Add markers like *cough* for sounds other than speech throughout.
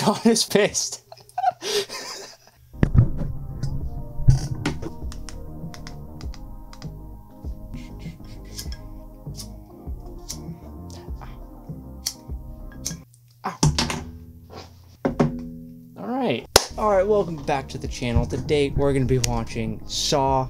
*laughs* John is pissed. Alright. Welcome back to the channel. Today we're going to be watching Saw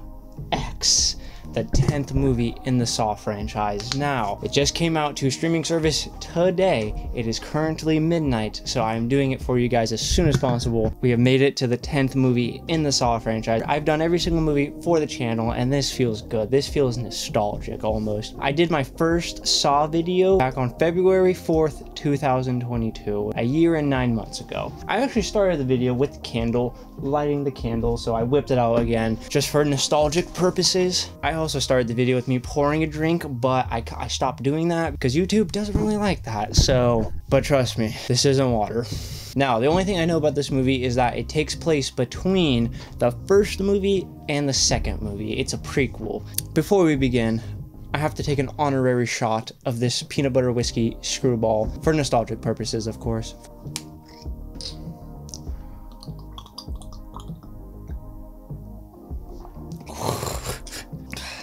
the 10th movie in the Saw franchise. Now, it just came out to streaming service today. It is currently midnight, so I'm doing it for you guys as soon as possible. We have made it to the 10th movie in the Saw franchise. I've done every single movie for the channel, and this feels good. This feels nostalgic almost. I did my first Saw video back on February 4th, 2022, a year and nine months ago. I actually started the video with the candle, lighting the candle, so I whipped it out again just for nostalgic purposes. I also started the video with me pouring a drink, but I, I stopped doing that because YouTube doesn't really like that. So, but trust me, this isn't water. Now, the only thing I know about this movie is that it takes place between the first movie and the second movie. It's a prequel. Before we begin, I have to take an honorary shot of this peanut butter whiskey screwball for nostalgic purposes, of course. *sighs*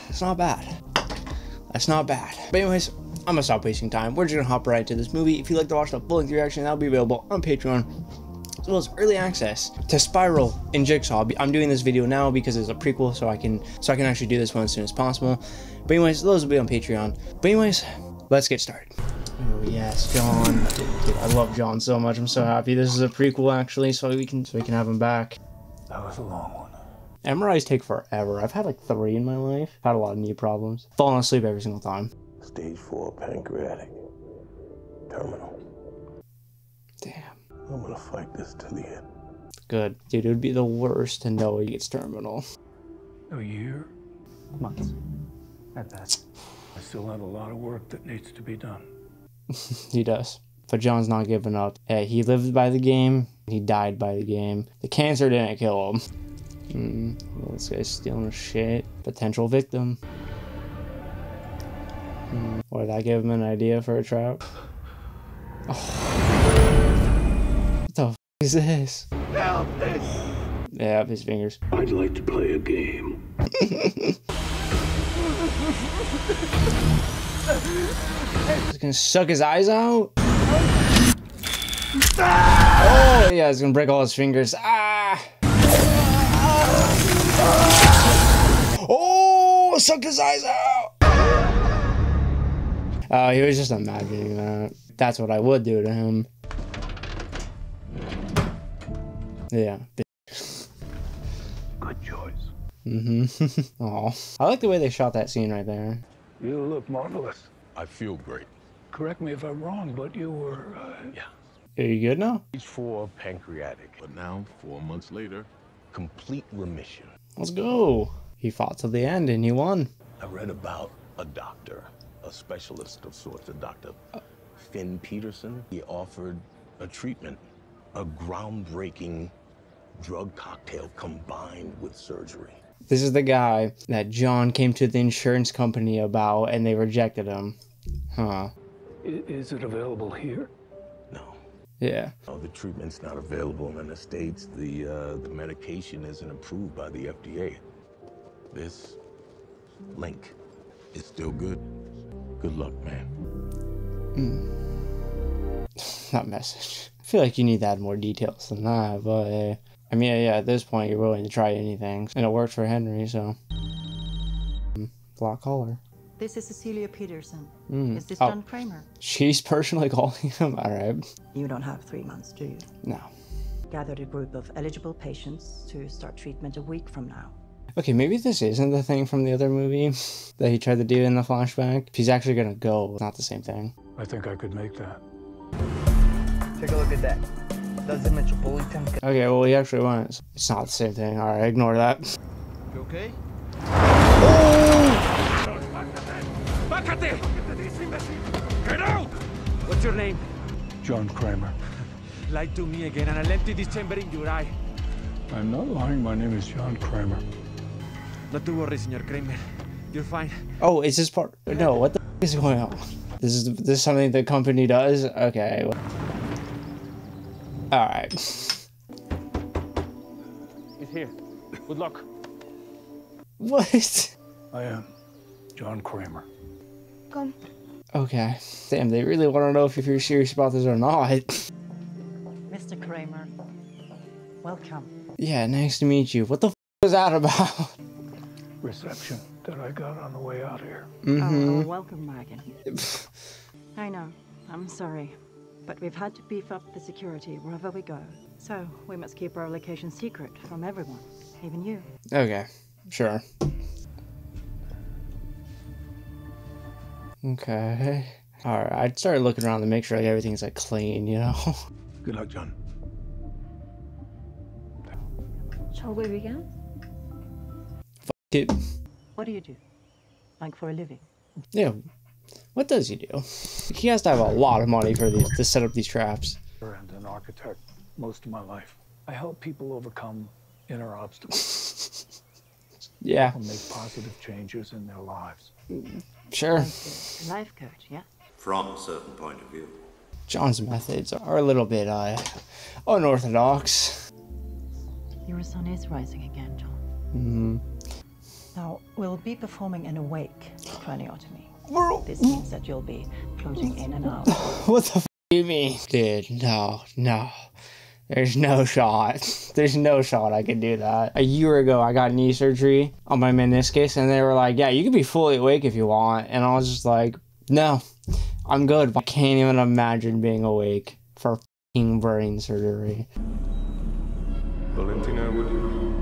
That's not bad. That's not bad. But anyways, I'm gonna stop wasting time. We're just gonna hop right into this movie. If you'd like to watch the full length reaction, that'll be available on Patreon well as early access to Spiral and Jigsaw. I'm doing this video now because it's a prequel, so I can so I can actually do this one as soon as possible. But anyways, those will be on Patreon. But anyways, let's get started. Oh yes, John. Dude, I love John so much. I'm so happy. This is a prequel actually, so we can so we can have him back. That was a long one. MRIs take forever. I've had like three in my life. I've had a lot of knee problems. Falling asleep every single time. Stage four pancreatic. Terminal. Damn. I'm gonna fight this to the end. Good. Dude, it would be the worst to know he gets terminal. A year? months at best. I still have a lot of work that needs to be done. *laughs* He does. But John's not giving up. Hey, he lived by the game. He died by the game. The cancer didn't kill him. Hmm. Well, this guy's stealing his shit. Potential victim. Hmm. Or that give him an idea for a trap? *sighs* Oh. Is this? Help this! Yeah, his fingers. I'd like to play a game. He's gonna suck his eyes out? Oh, yeah, he's gonna break all his fingers. Ah! Oh, suck his eyes out! Oh, he was just imagining that. That's what I would do to him. Yeah. Good choice. Mm-hmm. *laughs* Oh, I like the way they shot that scene right there. You look marvelous. I feel great. Correct me if I'm wrong, but you were. Uh, Yeah. Are you good now? Stage four pancreatic. But now, four months later, Complete remission. Let's go. He fought to the end and he won. I read about a doctor, a specialist of sorts, a doctor, Finn Pederson. He offered a treatment, a groundbreaking drug cocktail combined with surgery. This is the guy that John came to the insurance company about and they rejected him. Huh. is it available here? No, Yeah. no, the treatment's not available in the states. The uh, the medication isn't approved by the FDA. This link is still good. Good luck, man. *sighs* That message. I feel like you need to add more details than that, but uh, I mean, yeah, at this point, you're willing to try anything. And it worked for Henry, so. Mm, Block caller. This is Cecilia Pederson. Mm. Is this Oh. John Kramer? She's personally *laughs* calling him. Alright. You don't have three months, do you? No. Gathered a group of eligible patients to start treatment a week from now. Okay, maybe this isn't the thing from the other movie *laughs* that he tried to do in the flashback. If he's actually gonna go, it's not the same thing. I think I could make that. Take a look at that. That's the Metropolitan. Okay, well, he actually went. It's not the same thing. Alright, ignore that. You okay? Oh! Get out! What's your name? John Kramer. Lied to me again, and I'll empty this chamber in your eye. I'm not lying. My name is John Kramer. Not to worry, Senor Kramer. You're fine. Oh, is this part? No, what the f- is going on? This is this is something the company does? Okay. Well- Alright. He's here. Good luck. What? I am John Kramer. Come. Okay. Damn, they really want to know if you're serious about this or not. Mr. Kramer, welcome. Yeah, nice to meet you. What the f was that about? Reception that I got on the way out here. Oh, oh, welcome, Morgan. *laughs* I know. I'm sorry. But we've had to beef up the security wherever we go. So we must keep our location secret from everyone, even you. Okay, sure. Okay. Alright, I started looking around to make sure like everything's like clean, you know? *laughs* Good luck, John. Shall we begin? Fuck It, What do you do? Like for a living? yeah. What does he do? He has to have a lot of money for these to set up these traps. And an architect most of my life. I help people overcome inner obstacles *laughs* Yeah, and make positive changes in their lives. sure. Life coach, yeah? From a certain point of view. John's methods are a little bit uh unorthodox. Your sun is rising again, John. Mm-hmm. Now, we'll be performing an awake craniotomy. Bro, This means that you'll be floating in and out. *laughs* what the f do you mean? Dude, no, no. There's no shot. *laughs* There's no shot I could do that. A year ago, I got knee surgery on my meniscus, and they were like, yeah, you can be fully awake if you want. And I was just like, no, I'm good. I can't even imagine being awake for f***ing brain surgery. Valentina, would you?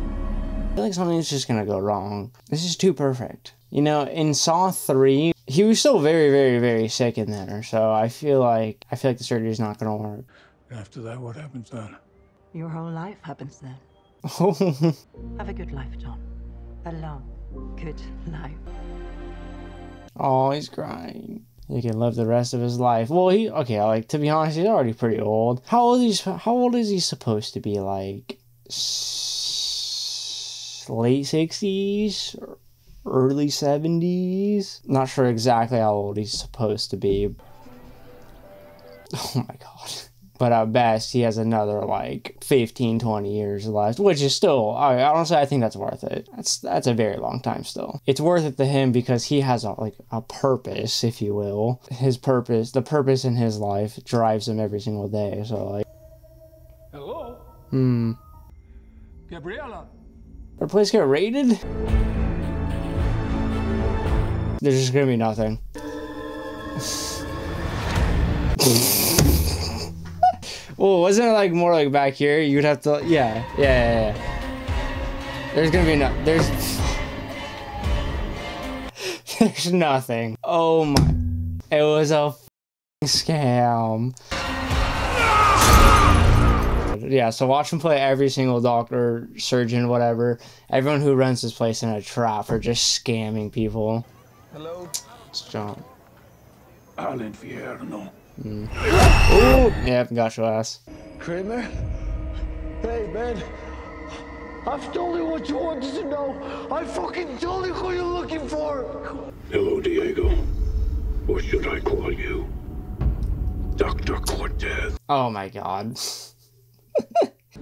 I feel like something's just gonna go wrong. This is too perfect. You know, in Saw 3, he was still very, very, very sick in there, so I feel like I feel like the surgery's not gonna work. After that, what happens then? Your whole life happens then. *laughs* Have a good life, John. A long, good life. oh, he's crying. He can live the rest of his life. Well, he okay. Like to be honest, he's already pretty old. How old is how old is he supposed to be? Like s- late sixties, early seventies. Not sure exactly how old he's supposed to be. Oh my god. But at best, he has another like 15, 20 years left, which is still, I honestly, I think that's worth it. That's that's a very long time still. It's worth it to him because he has a like a purpose, if you will. His purpose, the purpose in his life drives him every single day. So like, Hello? hmm, Gabriella? our place get raided. There's just gonna be nothing. well, wasn't it like more like back here? You'd have to, yeah, yeah, yeah. yeah. There's gonna be no, there's, *laughs* there's nothing. Oh my, it was a scam. Yeah, so watch him play every single doctor, surgeon, whatever. Everyone who runs this place in a trap for just scamming people. Hello? It's John. Al infierno. Yep, got your ass. Kramer? Hey, man. I've told you what you wanted to know. I fucking told you who you're looking for. Hello, Diego. Or should I call you? Dr. Cortez. Oh my god. *laughs*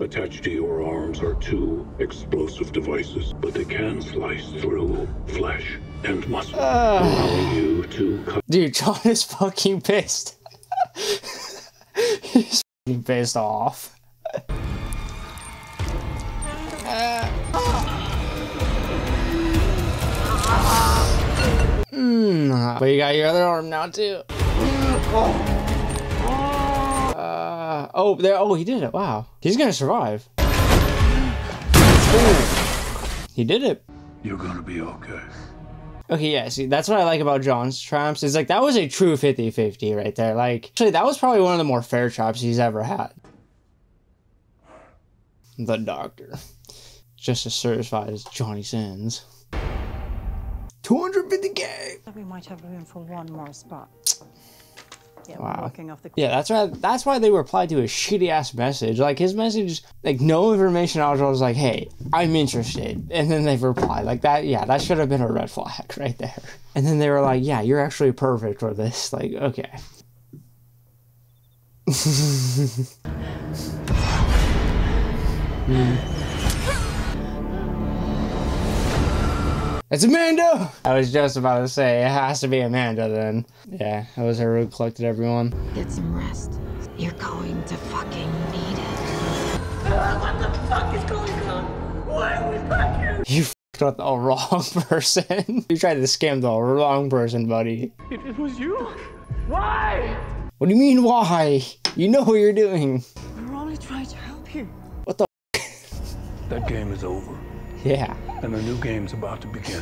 Attached to your arms are two explosive devices, but they can slice through flesh and muscle, allowing you to cut Dude, John is fucking pissed. He's fucking pissed off. Mm, but you got your other arm now too. Uh, oh, there. Oh, he did it. Wow, he's gonna survive. Ooh. He did it. You're gonna be okay. Okay, yeah, see, that's what I like about John's traps. Is like that was a true 50-50 right there. Like, actually, that was probably one of the more fair traps he's ever had. The doctor. Just as certified as Johnny Sins. 250k! We might have room for one more spot. Yeah, Wow. we're off the Yeah, that's why that's why they replied to his shitty ass message. Like his message, like no information. I was like, "Hey, I'm interested," and then they replied like that. Yeah, that should have been a red flag *laughs* right there. And then they were like, "Yeah, you're actually perfect for this." Like, okay. *laughs* It's Amanda! I was just about to say, it has to be Amanda then. Yeah, that was her who collected everyone. Get some rest. You're going to fucking need it. Uh, what the fuck is going on? Why are we back here? You f***ed with the wrong *laughs* person. you tried to scam the wrong person, buddy. It, it was you? Why? What do you mean, why? You know what you're doing. We're only trying to help you. What the That game is over, Yeah. and a new game's about to begin.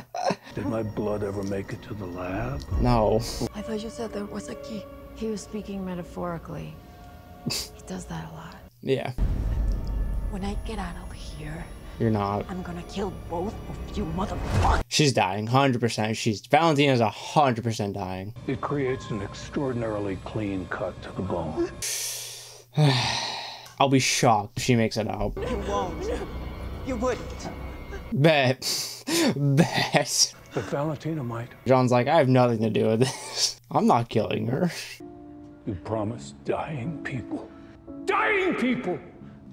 *laughs* Did my blood ever make it to the lab? No. I thought you said there was a key. He was speaking metaphorically. he does that a lot. Yeah. When I get out of here, You're not. I'm gonna kill both of you motherfuckers. She's dying. 100%. She's. Valentina's 100% dying. It creates an extraordinarily clean cut to the bone. *sighs* I'll be shocked if she makes it out. You won't. You wouldn't. Bet. *laughs* Bet. But Valentina might. John's like, I have nothing to do with this. *laughs* I'm not killing her. You promised dying people. Dying people!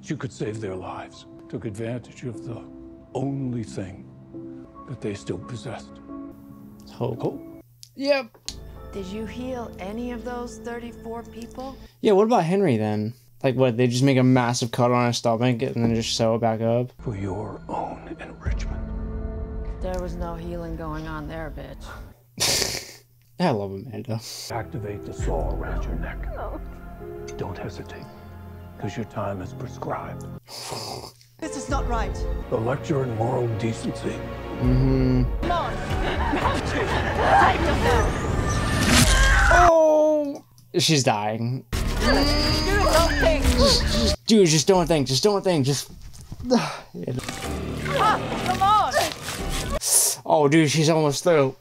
That you could save their lives. Took advantage of the only thing that they still possessed. Hope. Hope. Yep. Did you heal any of those 34 people? Yeah, what about Henry then? Like, what? They just make a massive cut on his stomach and then just sew it back up? For your own enrichment. There was no healing going on there, bitch. *laughs* I love Amanda. Activate the saw around your neck. Don't hesitate, because your time is prescribed. *sighs* This is not right. The lecture in moral decency. Mm-hmm. Come on. You *laughs* have yourself. Oh! She's dying. Do something. Dude, just don't think. Just don't think. Just. Ah, come on. Oh, dude, she's almost through.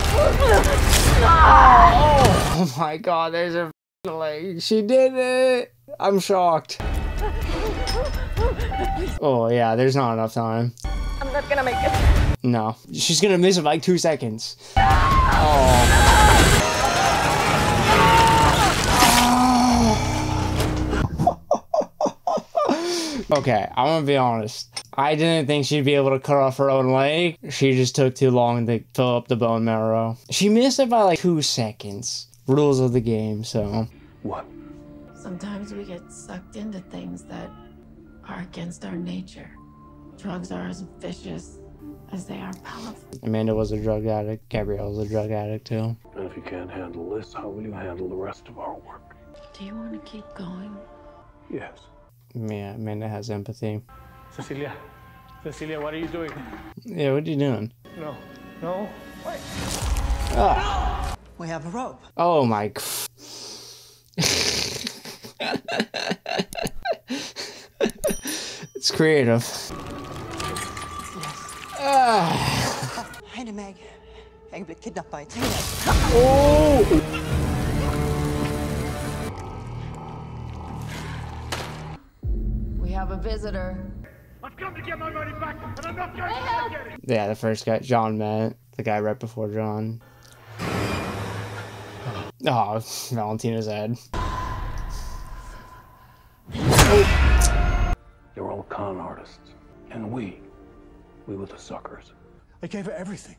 Oh my god, there's a leg. She did it. I'm shocked. Oh, yeah, there's not enough time. I'm not gonna make it. No, she's gonna miss it like two seconds. Oh. Okay, I'm gonna be honest. I didn't think she'd be able to cut off her own leg. She just took too long to fill up the bone marrow. She missed it by like two seconds. Rules of the game, so. What? Sometimes we get sucked into things that are against our nature. Drugs are as vicious as they are powerful. Amanda was a drug addict. Gabrielle was a drug addict too. And if you can't handle this, how will you handle the rest of our work? Do you want to keep going? Yes. Yeah, Amanda has empathy. Cecilia. Cecilia, what are you doing? Yeah, what are you doing? No. No. Wait. Ah. We have a rope. Oh my. it's creative. Ah. Heine meg. Jeg er blitt kidnappa i tre Oh! Have a visitor. I've come to get my money back, and I'm not going to let get it. Yeah, the first guy, John met. The guy right before John. Oh, Valentina's head. You're all con artists. And we, we were the suckers. I gave her everything.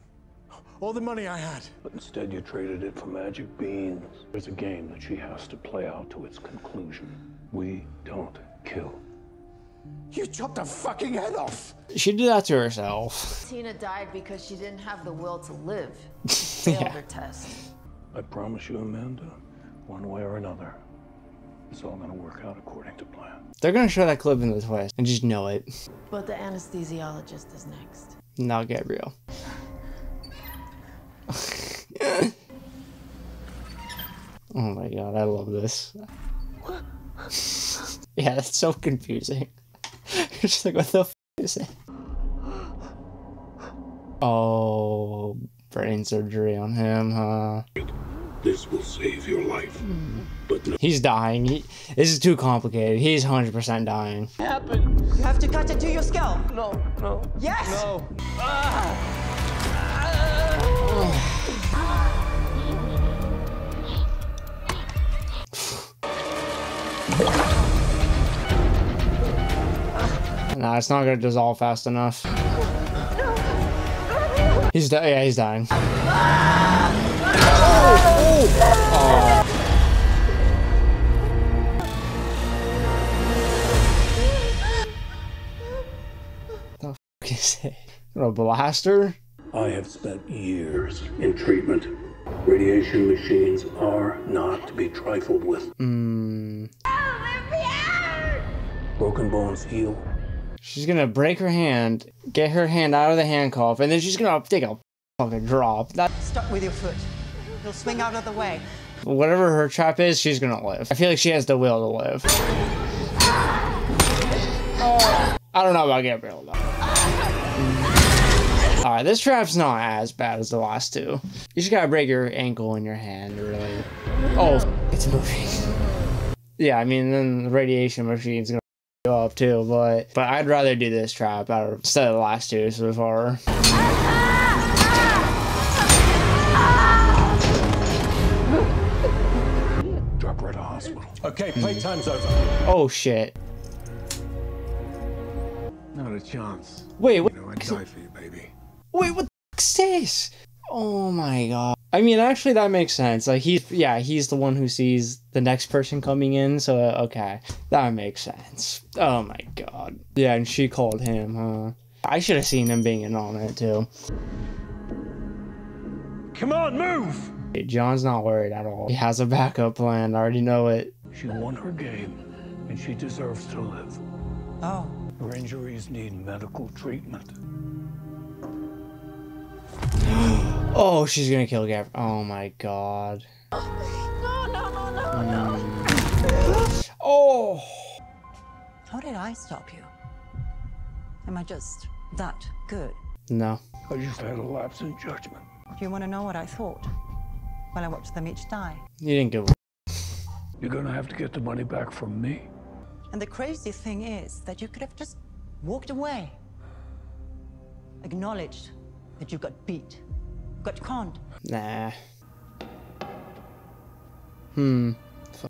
All the money I had. But instead you traded it for magic beans. There's a game that she has to play out to its conclusion. We don't kill. You chopped her fucking head off. She did that to herself. Tina died because she didn't have the will to live. *laughs* She failed Yeah. her test. I promise you, Amanda, one way or another, it's all gonna work out according to plan. They're gonna show that clip in the twist and just know it. But the anesthesiologist is next. Not Gabrielle. *laughs* oh my god, I love this. *laughs* yeah, that's so confusing. *laughs* You're just like, what the f is it? Oh, brain surgery on him, huh? This will save your life. But no. He's dying. He, this is too complicated. He's 100% dying. happened? You have to cut into your scalp. No, no. Yes. No. Ah! Ah! Nah, it's not gonna dissolve fast enough. He's di- yeah, he's dying. Oh. The fuck is it? A blaster? I have spent years in treatment. Radiation machines are not to be trifled with. Hmm. Broken bones heal. She's gonna break her hand, get her hand out of the handcuff, and then she's gonna take a fucking drop. That Stop with your foot. He'll swing out of the way. whatever her trap is, she's gonna live. I feel like she has the will to live. I don't know about Gabriel though. Alright, this trap's not as bad as the last two. You just gotta break your ankle and your hand, really. Oh, it's moving. *laughs* Yeah, I mean, then the radiation machine's gonna go up too, but but I'd rather do this trap out of, instead of the last two so far. Drop her at a hospital. Okay, playtime's over. Oh shit. Not a chance. Wait, what? You know, I'd die for you, baby. Wait, what the fuck's this? Oh my god. I mean, actually, that makes sense. Like, he's, yeah, he's the one who sees the next person coming in, so, uh, okay. That makes sense. Oh my god. Yeah, and she called him, huh? I should have seen him being in on it, too. Come on, move! John's not worried at all. He has a backup plan, I already know it. She won her game, and she deserves to live. Oh. Her injuries need medical treatment. Oh, she's gonna kill Gav. Oh my god. No, no, no, no, no. Mm. Oh! How did I stop you? Am I just that good? No. I just had a lapse in judgment. Do you want to know what I thought? While I watched them each die. You didn't give You're gonna have to get the money back from me. And the crazy thing is that you could have just walked away. Acknowledged that you got beat, got conned. Nah. Hmm.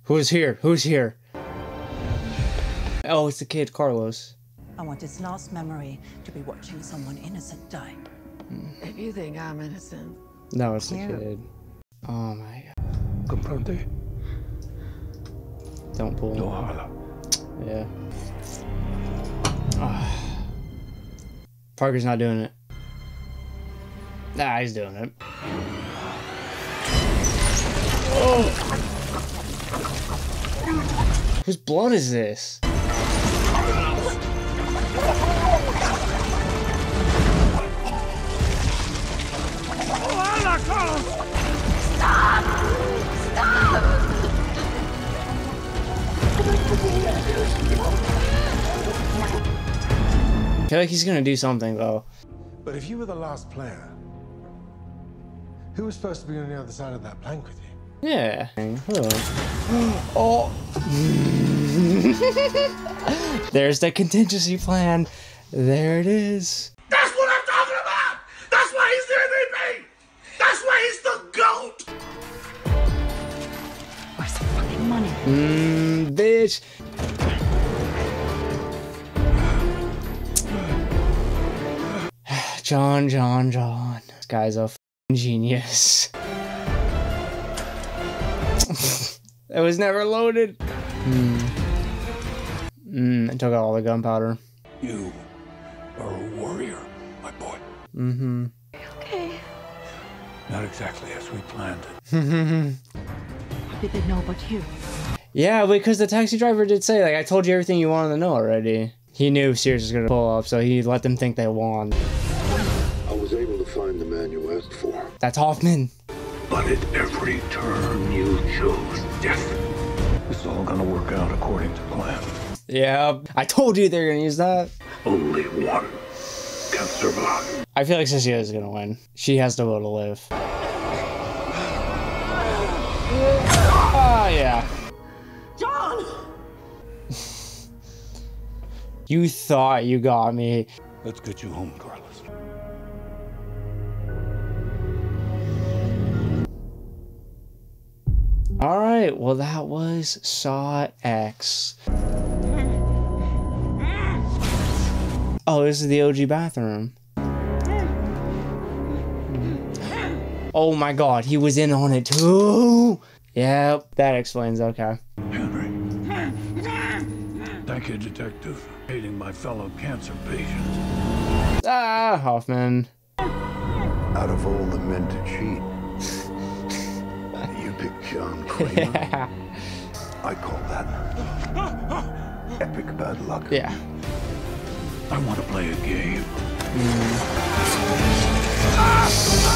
Who's here? Who's here? Oh, it's the kid, Carlos. I want his last memory to be watching someone innocent die. If you think I'm innocent, No, it's the kid. Oh my god. Comprende? Don't pull. No hala. Yeah. Ah. Parker's not doing it. Nah, he's doing it. Oh! Whose blood is this? I feel like he's gonna do something though. But if you were the last player, who was supposed to be on the other side of that plank with you? Yeah. Hmm. Oh. *laughs* There's the contingency plan. There it is. That's what I'm talking about! That's why he's the MVP! That's why he's the GOAT! Where's the fucking money? Mmm, bitch. *sighs* John, John, John. This guy's a f***ing genius. *laughs* it was never loaded. Hmm. Hmm, it took out all the gunpowder. You are a warrior, my boy. Mm-hmm. Okay. Not exactly as we planned. Mm-hmm. *laughs* How did they know about you? Yeah, because the taxi driver did say, like, I told you everything you wanted to know already. He knew Sears was gonna pull up, so he let them think they won. That's Hoffman. But at every turn, you chose death. It's all gonna work out according to plan. Yeah, I told you they're gonna use that. Only one can survive. I feel like Cecilia is gonna win. She has the will to live. Ah, yeah. John! *laughs* You thought you got me. Let's get you home, Carlos. Right, well, that was Saw X. Oh, this is the OG bathroom. Oh my god, he was in on it too. Yep, that explains. Okay. Henry. Thank you, Detective. Aiding my fellow cancer patients. Ah, Hoffman. Out of all the men to cheat, John Kramer. yeah. I call that epic bad luck. Yeah. I want to play a game. Mm. Ah!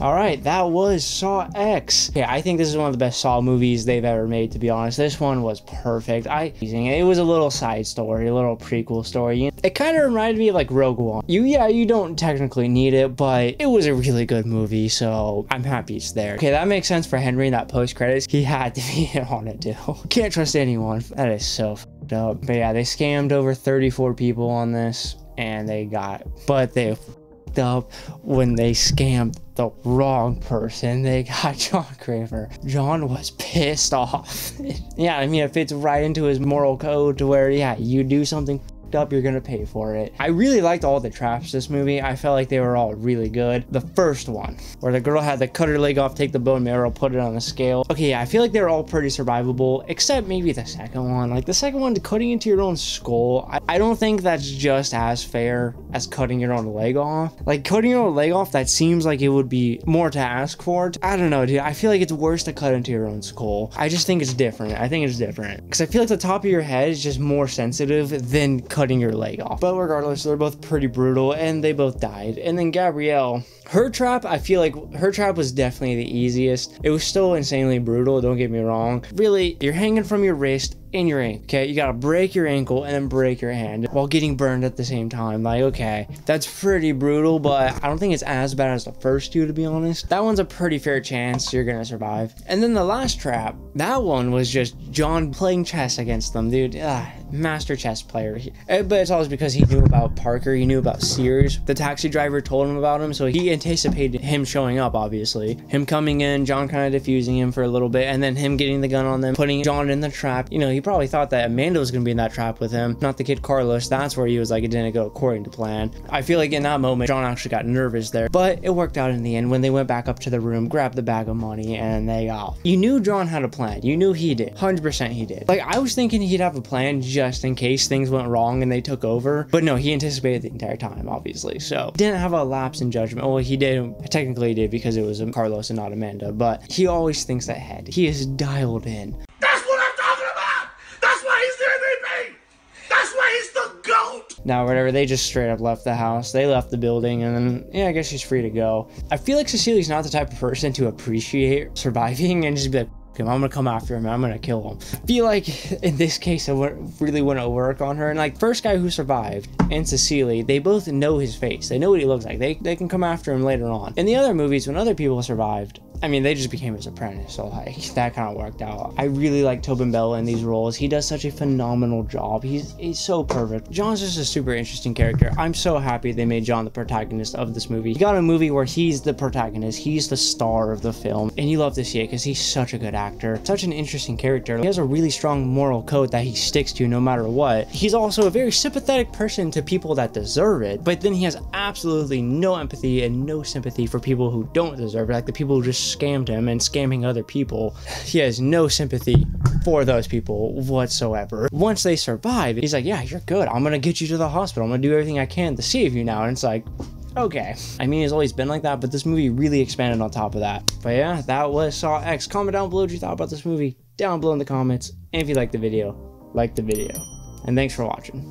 All right, that was Saw X. Yeah, I think this is one of the best Saw movies they've ever made. To be honest, this one was perfect. I it was a little side story, a little prequel story. It kind of reminded me of like Rogue One. You, yeah, you don't technically need it, but it was a really good movie, so I'm happy it's there. Okay, that makes sense for Henry in that post credits. He had to *laughs* be on it too. Can't trust anyone. That is so up. But yeah, they scammed over 34 people on this, and they got, but they up when they scammed the wrong person. *laughs* They got John Kramer. John was pissed off. *laughs* yeah, I mean, it fits right into his moral code to where, yeah, you do something up, you're gonna pay for it. I really liked all the traps this movie. I felt like they were all really good. The first one, where the girl had to cut her leg off, take the bone marrow, put it on the scale. Okay, yeah, I feel like they're all pretty survivable, except maybe the second one. Like the second one, cutting into your own skull, I, I don't think that's just as fair as cutting your own leg off. Like cutting your own leg off, that seems like it would be more to ask for. I don't know, dude. I feel like it's worse to cut into your own skull. I just think it's different. I think it's different. Because I feel like the top of your head is just more sensitive than cutting your leg off. But regardless, they're both pretty brutal and they both died. And then Gabrielle, her trap, I feel like her trap was definitely the easiest. It was still insanely brutal, don't get me wrong. Really, you're hanging from your wrist in your ankle. Okay, you gotta break your ankle and then break your hand while getting burned at the same time. Like, okay, that's pretty brutal, but I don't think it's as bad as the first two, to be honest. That one's a pretty fair chance you're gonna survive. And then the last trap, that one was just John playing chess against them, dude. Ah, master chess player. But it's always because he knew about Parker, he knew about Sears. The taxi driver told him about him, so he anticipated him showing up, obviously. Him coming in, John kind of defusing him for a little bit, and then him getting the gun on them, putting John in the trap. You know, he probably thought that Amanda was going to be in that trap with him, not the kid Carlos. That's where he was like, it didn't go according to plan. I feel like in that moment, John actually got nervous there, but it worked out in the end when they went back up to the room, grabbed the bag of money, and they got. You knew John had a plan. You knew he did. 100% he did. Like, I was thinking he'd have a plan just in case things went wrong and they took over, but no, he anticipated the entire time, obviously. So, didn't have a lapse in judgment. Well, he did, technically he did because it was Carlos and not Amanda, but he always thinks ahead. He is dialed in. That's what I'm talking about! That's why he's the MVP! That's why he's the GOAT! Now, whatever, they just straight up left the house. They left the building, and then, yeah, I guess she's free to go. I feel like Cecilia's not the type of person to appreciate surviving and just be like, him. I'm gonna come after him. I'm gonna kill him. Feel like in this case, I really want to work on her. And like first guy who survived and Cecily, they both know his face. They know what he looks like. They they can come after him later on. In the other movies, when other people survived, I mean, they just became his apprentice, so like *laughs* that kind of worked out. I really like Tobin Bell in these roles. He does such a phenomenal job. He's he's so perfect. John's just a super interesting character. I'm so happy they made John the protagonist of this movie. You got a movie where he's the protagonist, he's the star of the film, and you love to see it because he's such a good actor, such an interesting character. He has a really strong moral code that he sticks to no matter what. He's also a very sympathetic person to people that deserve it, but then he has absolutely no empathy and no sympathy for people who don't deserve it, like the people who just scammed him and scamming other people. He has no sympathy for those people whatsoever. Once they survive, he's like, yeah, you're good. I'm gonna get you to the hospital. I'm gonna do everything I can to save you now. And it's like, okay. I mean, it's always been like that, but this movie really expanded on top of that. But yeah, that was Saw X. Comment down below what you thought about this movie down below in the comments. And if you liked the video, like the video. And thanks for watching.